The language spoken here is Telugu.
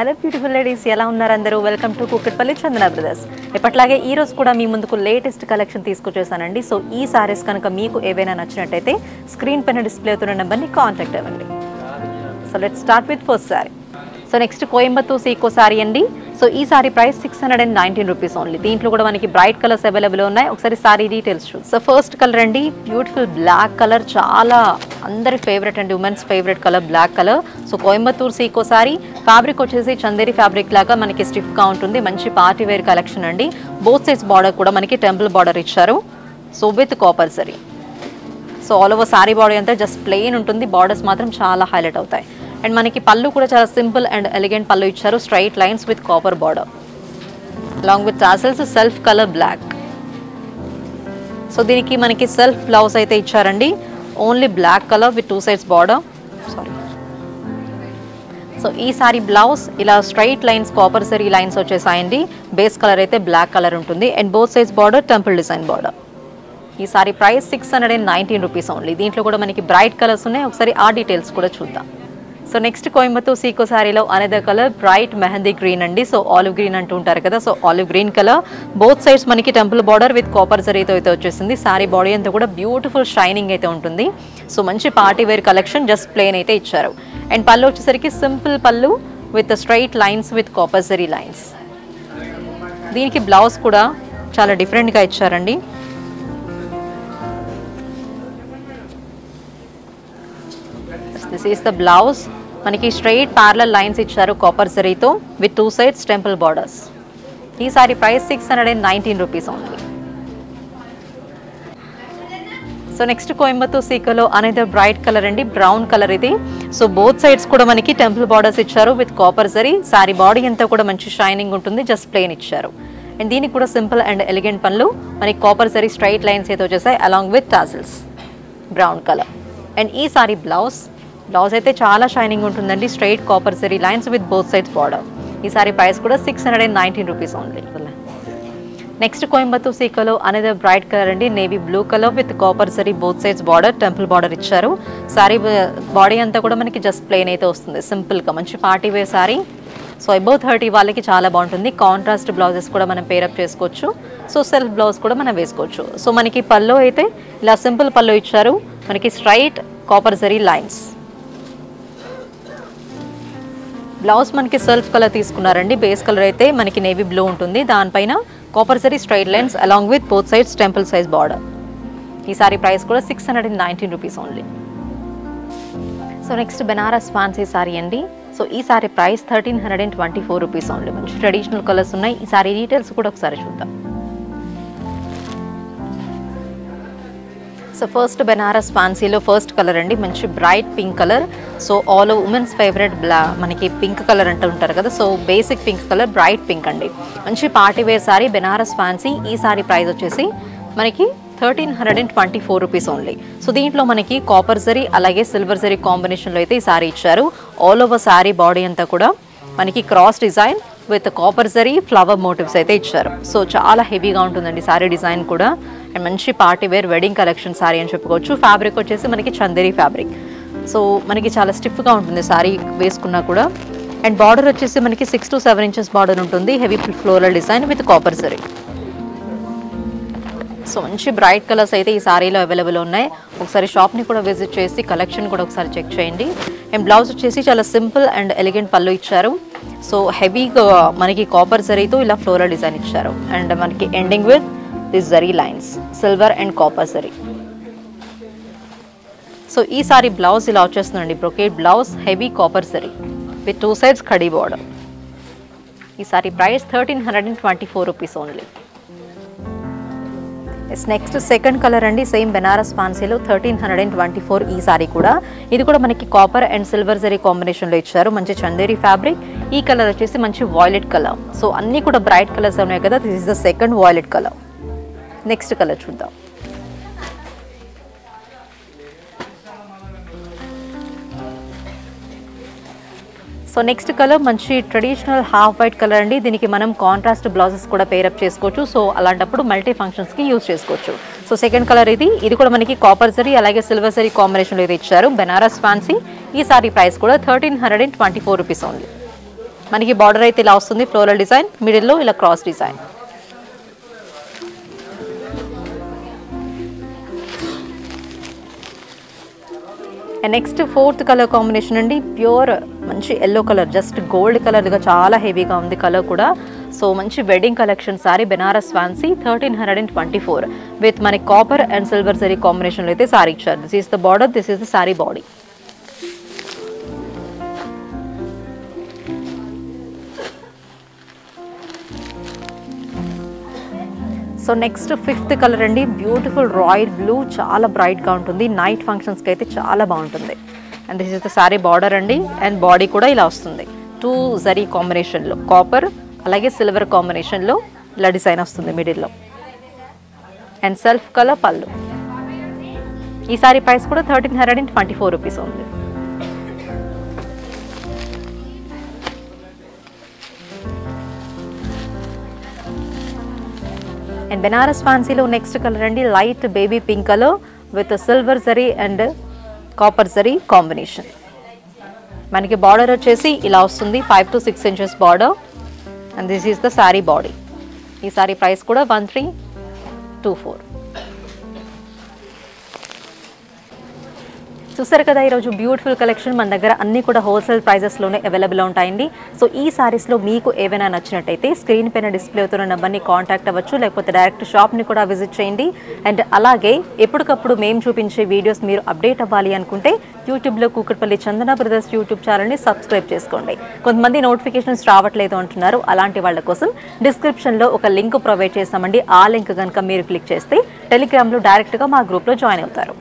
హలో బ్యూటిఫుల్ లేడీస్ ఎలా ఉన్నారు అందరూ? Welcome to Kukatpally Chandana brothers ఎప్పట్లాగే ఈ రోజు కూడా మీ ముందుకు లేటెస్ట్ కలెక్షన్ తీసుకొచ్చేసానండి. సో ఈ సారీస్ కనుక మీకు ఏవైనా నచ్చినట్టయితే స్క్రీన్ పైన డిస్ప్లే అవుతున్న నెంబర్ని కాంటాక్ట్ అవ్వండి. So let start with first sari so next Coimbatore Seeko sari అండి. సో ఈ price six hundred and nineteen rupees only దీంట్లో కూడా మనకి బ్రైట్ కలర్స్ అవైలబుల్ ఉన్నాయి. ఒకసారి సారీ డీటెయిల్స్ చూ సో ఫస్ట్ కలర్ అండి బ్యూటిఫుల్ బ్లాక్ కలర్. చాలా అందరి ఫేవరెట్ అండి women's favourite colour black colour. So Coimbatore Seeko sari. Fabric వచ్చేసి చందేరి ఫ్యాబ్రిక్ లాగా మనకి స్టిఫ్గా ఉంటుంది. మంచి పార్టీ వేర్ కలెక్షన్ అండి. బోత్ సైడ్స్ బార్డర్ కూడా మనకి టెంపుల్ బార్డర్ ఇచ్చారు. So with copper sari so all over sari body అంతా జస్ట్ ప్లెయిన్ ఉంటుంది. బార్డర్స్ మాత్రం చాలా హైలైట్ అవుతాయి. అండ్ మనకి పళ్ళు కూడా చాలా సింపుల్ అండ్ ఎలిగెంట్ పళ్ళు ఇచ్చారు straight lines with copper border along with tassels self colour black so దీనికి మనకి సెల్ఫ్ బ్లౌజ్ అయితే ఇచ్చారండి. Only black colour with two sides border sari so ఈ సారీ బ్లౌజ్ ఇలా straight lines copper zari lines వచ్చేసాయండి. Base colour అయితే బ్లాక్ కలర్ ఉంటుంది. అండ్ బోత్ సైజ్ బార్డర్ టెంపుల్ డిజైన్ బార్డర్ ఈ sari price six hundred and nineteen rupees only దీంట్లో కూడా మనకి బ్రైట్ కలర్స్ ఉన్నాయి. ఒకసారి ఆ డీటెయిల్స్ కూడా చూద్దాం. సో నెక్స్ట్ కోయంబత్తూర్ సీకో సారీలో another colour bright mehndi green అండి. సో ఆలివ్ గ్రీన్ అంటూ ఉంటారు కదా so olive green colour both sides మనకి టెంపుల్ బార్డర్ విత్ కాపర్ జరీతో అయితే వచ్చేసింది. సారీ బాడీ అంతా కూడా బ్యూటిఫుల్ షైనింగ్ అయితే ఉంటుంది. సో మంచి party wear collection just plain అయితే ఇచ్చారు. అండ్ పళ్ళు వచ్చేసరికి simple pallu with straight lines with copper zari lines దీనికి బ్లౌజ్ కూడా చాలా డిఫరెంట్గా ఇచ్చారండి. దిస్ ఈస్ ద బ్లౌజ్ మనకి స్ట్రైట్ పార్లర్ లైన్స్ ఇచ్చారు కాపర్ జరీతో with two sides temple borders ఈ sari price six hundred and nineteen rupees only so next Coimbatore సీకలో అనేది బ్రైట్ కలర్ అండి బ్రౌన్ కలర్ ఇది. సో బోత్ సైడ్స్ కూడా మనకి టెంపుల్ బార్డర్స్ ఇచ్చారు with copper zari sari body అంతా కూడా మంచి షైనింగ్ ఉంటుంది జస్ట్ ప్లెయిన్ ఇచ్చారు. అండ్ దీనికి కూడా సింపుల్ అండ్ ఎలిగెంట్ పనులు. మనకి కాపర్ జరీ స్ట్రైట్ లైన్స్ అయితే వచ్చేసాయి along with tassels brown colour and ఈ సారీ బ్లౌజ్ బ్లౌజ్ అయితే చాలా షైనింగ్ ఉంటుందండి. Straight copper zari lines with both sides border ఈ సారీ ప్రైస్ కూడా six hundred and nineteen rupees only next Coimbatore సీకలో అనేది బ్రైట్ కలర్ అండి. Navy blue colour with copper zari both sides border temple border ఇచ్చారు. సారీ బాడీ uh, అంతా కూడా మనకి జస్ట్ ప్లెయిన్ అయితే వస్తుంది. సింపుల్గా మంచి party wear sari so above thirty వాళ్ళకి చాలా బాగుంటుంది. కాంట్రాస్ట్ బ్లౌజెస్ కూడా మనం పేరప్ చేసుకోవచ్చు. సో సెల్ఫ్ బ్లౌజ్ కూడా మనం వేసుకోవచ్చు. సో మనకి పళ్ళు అయితే ఇలా సింపుల్ పళ్ళు ఇచ్చారు. మనకి straight copper zari lines blouse మనకి సెల్ఫ్ కలర్ తీసుకున్నారండి. బేస్ కలర్ అయితే మనకి నేవీ బ్లూ ఉంటుంది. దానిపైన కాపర్సరీ straight lines along with both sides temple size border ఈ సారీ ప్రైస్ కూడా six hundred and nineteen rupees only so next Banaras fancy sari అండి. సో ఈ sari price thirteen hundred and twenty four rupees only మంచి ట్రెడిషనల్ కలర్స్ ఉన్నాయి. ఈ సారీ డీటెయిల్స్ కూడా ఒకసారి చూద్దాం. సో ఫస్ట్ బెనారస్ ఫ్యాన్సీలో ఫస్ట్ కలర్ అండి. మంచి bright pink colour so all women's favourite బ్లా మనకి పింక్ కలర్ అంటూ ఉంటారు కదా. So basic pink colour bright pink అండి. మంచి party wear sari Banaras fancy. ఈ సారీ ప్రైస్ వచ్చేసి మనకి thirteen hundred and twenty four rupees only so దీంట్లో మనకి కాపర్ జరీ అలాగే సిల్వర్ జరీ కాంబినేషన్లో అయితే ఈ సారీ ఇచ్చారు. ఆల్ ఓవర్ సారీ బాడీ అంతా కూడా మనకి cross design with copper zari flower motifs అయితే ఇచ్చారు. సో చాలా హెవీగా ఉంటుందండి సారీ డిజైన్ కూడా. అండ్ మంచి party wear wedding collection sari అని చెప్పుకోవచ్చు. ఫ్యాబ్రిక్ వచ్చేసి మనకి చందేరి ఫ్యాబ్రిక్ సో మనకి చాలా స్టిఫ్గా ఉంటుంది సారీ వేసుకున్నా కూడా. అండ్ బార్డర్ వచ్చేసి మనకి six to seven inches border ఉంటుంది. Heavy floral design with copper zari so మంచి బ్రైట్ కలర్స్ అయితే ఈ సారీలో అవైలబుల్ ఉన్నాయి. ఒకసారి షాప్ని కూడా విజిట్ చేసి కలెక్షన్ కూడా ఒకసారి చెక్ చేయండి. అండ్ బ్లౌజ్ వచ్చేసి చాలా సింపుల్ అండ్ ఎలిగెంట్ పళ్ళు ఇచ్చారు. సో హెవీగా మనకి కాపర్ జరీతో ఇలా ఫ్లోరల్ డిజైన్ ఇచ్చారు. అండ్ మనకి ending with this zari lines silver and copper zari so ఈ సారీ బ్లౌజ్ ఇలా వచ్చేస్తుందండి brocade blouse heavy copper zari with two sides khadi border ఈ sari price thirteen hundred and twenty four rupees only yes next second colour అండి same Banaras పాన్సీలో thirteen hundred and twenty four ఈ సారీ కూడా. ఇది కూడా మనకి కాపర్ అండ్ సిల్వర్ జరీ కాంబినేషన్లో ఇచ్చారు మంచి చందేరి ఫ్యాబ్రిక్ ఈ కలర్ వచ్చేసి మంచి వాయిలెట్ కలర్ సో అన్నీ కూడా బ్రైట్ కలర్స్ ఉన్నాయి కదా this is the second violet colour next colour చూద్దాం. సో నెక్స్ట్ కలర్ మంచి ట్రెడిషనల్ హాఫ్ వైట్ కలర్ అండి. దీనికి మనం కాంట్రాస్ట్ బ్లౌజెస్ కూడా పేరప్ చేసుకోవచ్చు. సో అలాంటప్పుడు మల్టీ ఫంక్షన్స్కి యూజ్ చేసుకోవచ్చు. సో సెకండ్ కలర్ ఇది. ఇది కూడా మనకి కాపర్ సరీ అలాగే సిల్వర్ సరీ కాంబినేషన్లో ఇది ఇచ్చారు. బెనారస్ ఫ్యాన్సీ ఈ సారీ ప్రైస్ కూడా thirteen hundred and twenty four rupees only మనకి బార్డర్ అయితే ఇలా వస్తుంది ఫ్లోరల్ డిజైన్ మిడిల్లో ఇలా cross design and next fourth colour combination అండి ప్యూర్ మంచి ఎల్లో కలర్ జస్ట్ గోల్డ్ కలర్గా చాలా హెవీగా ఉంది కలర్ కూడా. సో మంచి wedding collection sari Banaras fancy thirteen hundred and twenty four with మనకి కాపర్ అండ్ సిల్వర్ సరీ కాంబినేషన్లో అయితే సారీ ఇచ్చారు. This is the border this is the sari body so next fifth colour అండి. Beautiful royal blue. చాలా బ్రైట్గా ఉంటుంది. నైట్ ఫంక్షన్స్కి అయితే చాలా బాగుంటుంది. And this is the sari border అండి. అండ్ బాడీ కూడా ఇలా వస్తుంది. టూ జరీ కాంబినేషన్లో. కాపర్ అలాగే సిల్వర్ కాంబినేషన్లో ఇలా డిజైన్ వస్తుంది మిడిల్లో. అండ్ సెల్ఫ్ కలర్ పళ్ళు. ఈ సారీ ప్రైస్ కూడా thirteen hundred and twenty four rupees ఉంది. అండ్ బెనారస్ ఫ్యాన్సీలో నెక్స్ట్ కలర్ అండి light baby pink colour with silver zari and copper zari combination మనకి బార్డర్ వచ్చేసి ఇలా వస్తుంది five to six inches border and this is the sari body ఈ సారీ ప్రైస్ కూడా వన్ త్రీ టూ ఫోర్ చూసారు కదా ఈరోజు బ్యూటిఫుల్ కలెక్షన్ మన దగ్గర అన్ని కూడా హోల్సేల్ ప్రైజెస్లోనే అవైలబుల్ ఉంటాయండి. సో ఈ సారీస్లో మీకు ఏవైనా నచ్చినట్టయితే స్క్రీన్ పైన డిస్ప్లే అవుతున్న నెంబర్ని కాంటాక్ట్ అవ్వచ్చు లేకపోతే డైరెక్ట్ షాప్ని కూడా విజిట్ చేయండి. అండ్ అలాగే ఎప్పటికప్పుడు మేము చూపించే వీడియోస్ మీరు అప్డేట్ అవ్వాలి అనుకుంటే యూట్యూబ్లో కూకట్పల్లి చందన బ్రదర్స్ యూట్యూబ్ ఛానల్ని సబ్స్క్రైబ్ చేసుకోండి. కొంతమంది నోటిఫికేషన్స్ రావట్లేదు అంటున్నారు. అలాంటి వాళ్ళ కోసం డిస్క్రిప్షన్లో ఒక లింక్ ప్రొవైడ్ చేస్తామండి. ఆ లింక్ కనుక మీరు క్లిక్ చేస్తే టెలిగ్రామ్లో డైరెక్ట్గా మా గ్రూప్లో జాయిన్ అవుతారు.